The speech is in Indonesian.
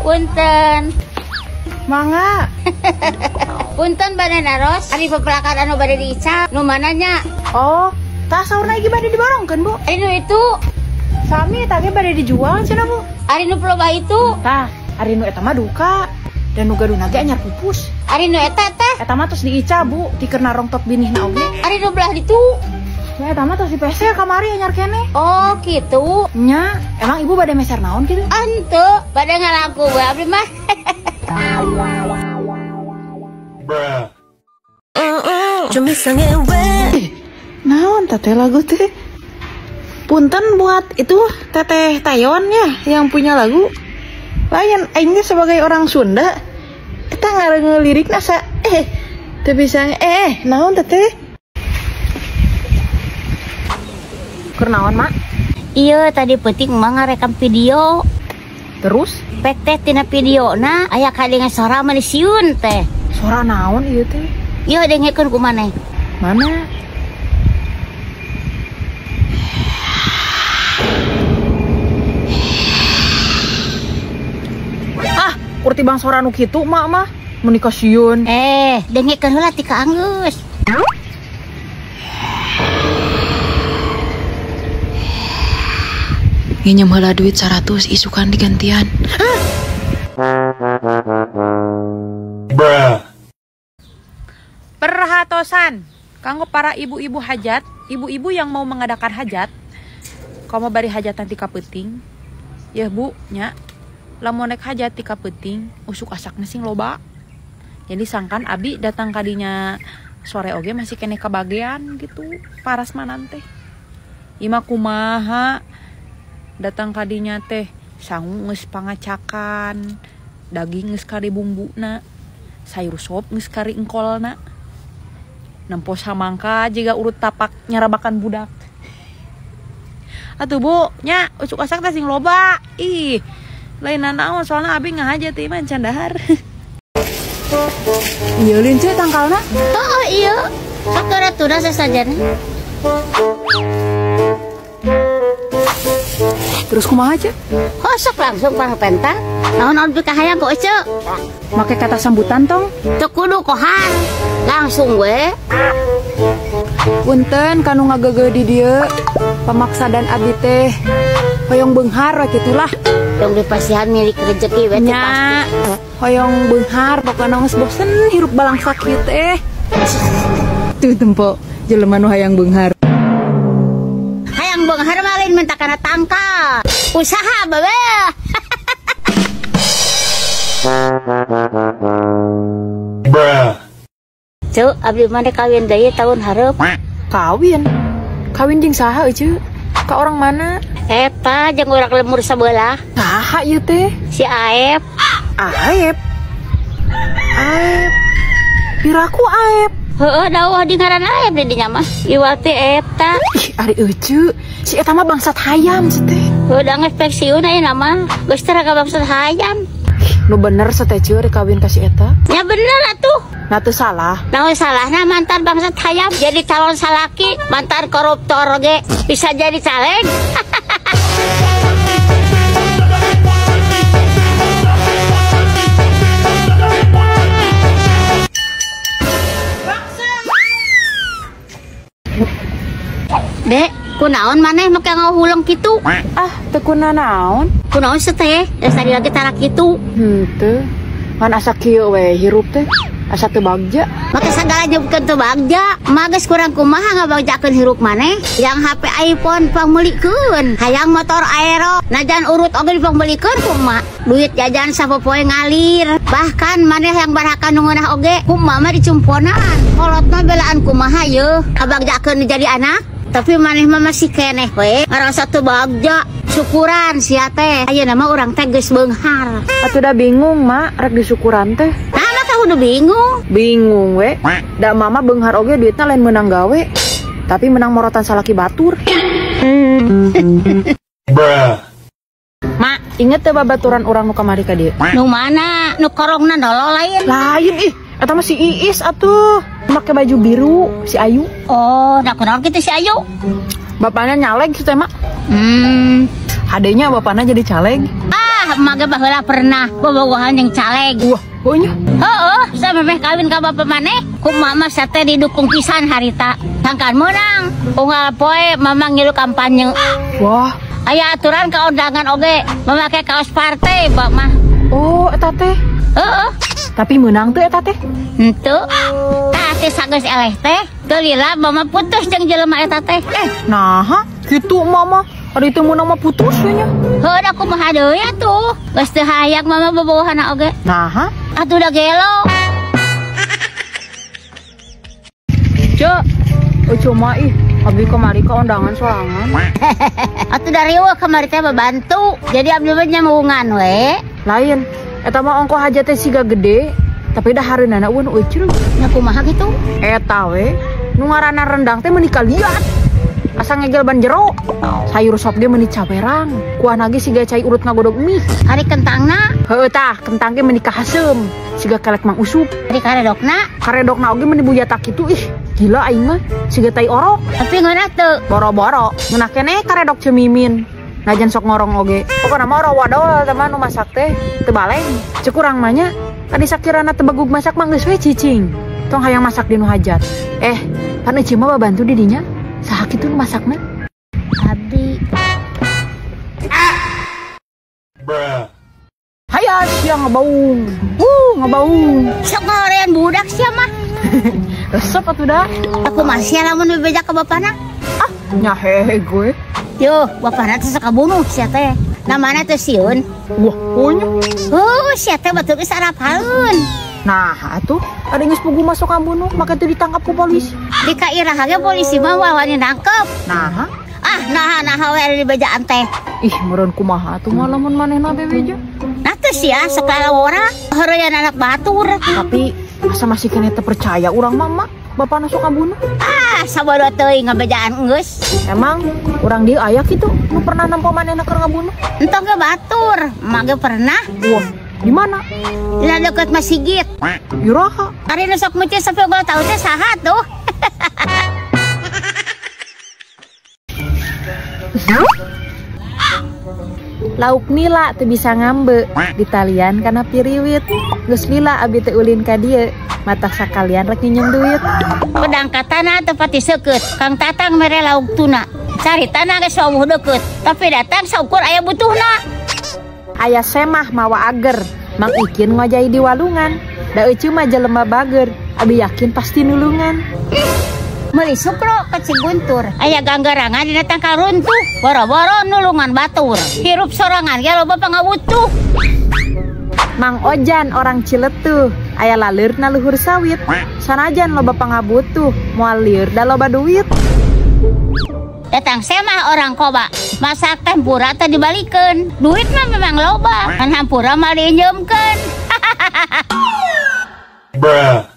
Punten. Mangga. Punten bade naros. Ari pepelakan anu bade diicap. Nu mananya? Oh, tak sahur lagi bade diborongkeun, Bu. Ari nu itu. Sami tage bade dijual cenah, Bu. Ari nu peloba itu. Tah, ari nu eta mah duka. Dan nu gaduna ge anyar pupus. Ari nu eta teh. Eta mah tos diica, Bu, dikeurna rongtot binihna oge. Ari nu belah ditu. Ya, tama tuh si PC kamari anyar kene. Oh, gitu. Nya, emang ibu pada meser naon gitu? Ente, pada ngalaku gue abdi mah. Bruh. Cumi sange. Naon tete lagu teh? Punten buat itu teteh Tayon ya yang punya lagu. Lain ini sebagai orang Sunda, kita ngarang ngelirik nasa eh tapi sang eh, eh naon teteh Keur naon, Mak? Iya, tadi penting mah ngarekam video. Terus Pek teh tina video na aya kadengan suara manisiun teh. suara naon ieu teh? Iya dengekeun ku. Mana? Ah, kurti bang suara nu kitu, Mak mah. Menikah siun. Eh, dengekeun heula ti ka Anggus. Nginjem heula duit 100 isukan digantian. Perhatosan, kanggo para ibu-ibu hajat, ibu-ibu yang mau mengadakan hajat, kamu bari hajat nanti kapeting, ya bu, nya, lamun naik hajat ti kapeting, usuk asak sing loba. Jadi sangkan abi datang kadinya sore oge masih kene kebagian gitu, paras manan teh. Ima kumaha datang kadinya teh sangu geus pangacakan, daging geus kari bumbuna, sayur sop geus kari engkolna. Nempo samangka jika urut tapak nyarabakan budak. Atuh bu, nya ucuk asak teh sing loba. Ih, lain naon soalnya abi ngahaja teh mah can dahar. Iya lince tangkalna. Oh iya, sakara tuna sasajan. Terus kumaha aja? Hosok langsung para pentang. Naon naon ka hayang kok ece. Make kata sambutan tong. Teu kudu kohan. Langsung we. Punten kanu ngagege di dieu. Pamaksa dan abi teh hoyong beunghar we kitulah. Dong dipasihan milik rezeki we pasti. Hoyong beunghar pokoknya geus bosen hirup balang sakit eh. Tuh tempo jelema nu hayang beunghar. Minta kana tangkal. Usaha bae. Cuk, abdi mah kawin deui tahun hareup. Kawin. Kawin jeung saha euy? Ka orang mana? Eta jeung urang lemur sabelah, Saha ieu teh? si Aep. Aep. Aep. Piraku Aep. Heeh, dawah di ngaran Aep di dinya mah. Iwati eta. Ih, ari eucu. Si eta mah bangsat hayam si teh. Udah ngespesiun aya nama. Geus teu ka bangsat hayam. Nu bener sateh cieu rek kawin ka si eta. Ya bener atuh. Nah teu salah. Naon salahna mantan bangsat hayam jadi calon salaki, mantan koruptor ge bisa jadi caleg. Dek, kunaon maneh make ngahuleng kitu? Ah, teu kuna naon. Kunaon sih teh? Dasar lagi tara kitu. Henteu. Kan asa kieu we hirup teh. Asa teu bagja. Maka segala nyebutkan tuh bagja Mages kurang kumaha ngabagjakeun hirup maneh Yang HP iPhone pangbelikeun Hayang motor aero Najan urut oge dipangbelikeun kuma Duit jajan sapopoe ngalir Bahkan maneh yang baraka nungunah oge Kuma mah dicumponan Kolotna belaan kumaha ye Abagjakeun jadi anak tapi maneh mah masih keneh we ngerasa tuh bagja syukuran sia teh ayeuna nama orang teh geus beunghar Atuh da bingung, Mak, rek disukuran teh. nah maka udah bingung Bingung we. Da mama beunghar oge duitna lain menang gawe. Tapi menang morotan salaki batur. Mak, inget teh babaturan orang nu kamari ka dieu? nu mana nu korongna dolo lain Lain ih, eta mah si Iis atuh. Make baju biru, si Ayu. Oh, nak kenal kita si Ayu. Bapaknya nyaleg si teh, Mak. Hmm, Hadenya bapaknya jadi caleg. Ah, maga baheula pernah bobogohan yang caleg. Wah, pokoknya. Heeh, saya memeh kawin ka bapak maneh. Ku mama sate didukung pisan harita. Sangkan menang. Unggal poe mama ngilu kampanye. Wah, Aya aturan ka undangan oge memakai kaos partai, Mbak mah. oh eta teh. Heeh. Tapi menang tuh eta teh. Henteu. Tah teh sageus eleh teh. Teu lila mama putus jeung jelema eta teh. Eh, Nah, gitu mama. Ada itu menang mah putus nya. heuh da kumaha deui atuh. Geus teu hayang mama bobogohana oge. Nah, Atuh da gelo. Cuk. Oh cuma ih, abdi kemari ke undangan sorangan. Atuh dari wah kemarin teh bantu. Jadi abdi mah nyamungan we. Lain, eta mah ongko hajatnya siga gede, tapi dah hari nana uan ucil. Nya kumaha gitu? Eta we, nu ngaranna rendang teh menikah liat. Asa ngegel ban jero. Sayur sop ge meuni caperang. Kuah nage siga cai urut ngagodog mie. Hari kentangna, Heueuh tah, kentang ge meuni kahasem. Siga kelek mang usup. hari karedokna, Karedokna oge meuni buyatak kitu ih. Gila aing mah, siga tai orok. tapi ngeunah teu. Boro-boro, ngeunah kene karedok cemimin. Najan sok ngorong oge. Pokokna mah ora wadol teman nu masak teh teu baleng. Cek urang mah nya, tadi sakirana teu bagug masak mah geus cicing. Tong hayang masak di nu hajat. Eh, pan euci mah bantu di dinya. Saha kitu nu masakna? Abdi. Hayat siang ngebaung. Wuh, ngebaung. Sok ngorean budak sia mah. Resep atuh dah. Aku masih lamun bebeja ke bapana. Ah, nyahehe gue. Yo, bapana teh suka bunuh sia teh. Namana teh Siun. Wah, punya. Oh, sia teh betul geus araphaeun. Nah, atuh ada geus pugu masuk kambunuh, maka teu ditangkap ku polisi. Di kairah ge polisi mah wawani nangkep. Nah, Ah, nah nah we di bejaan teh. ih meureun kumaha tuh mah lamun manehna bebeja. Nah teh sia sakala ora heureun anak batur. Tapi asa masih kena terpercaya urang mama bapak suka bunuh. Ah, sabodo teuing ngabejaan geus. Emang orang dia aya gitu nu pernah nampak manehna keur ngabunuh? Entong ge batur, mage pernah Wah, di mana? dina deket Masigit. Di Raha. Ari nu sok meucih sampai ugal tahu teh saha tuh. Lauk nila teu bisa ngambe di talian karena piriwit. Geus lila abi teu ulin ka dieu. Mata sakalian rek duit. Pedang katana tepati seukeut. Kang Tatang mere lauk tuna. Cari tanah ge sawuh deket. Tapi datang saukur aya butuhna. Ayah semah mawa ager. Mang Ikin ngojai di walungan. Da euceum mah jelema bager. Abi yakin pasti nulungan. Meuli sukro ke Ciguntur. Aya ganggarangan dina tangkal runtuh. Boro-boro nulungan batur. Hirup sorangan ge loba pangabutuh. Mang Ojan orang Ciletuh. Aya laleur na luhur sawit. Sanajan loba pangabutuh. Moal lieur da loba duit. Datang semah orang koba. Masak tempura teh dibalikeun. Duit mah memang loba. Kan hampura mah diinjemkeun. Bruh.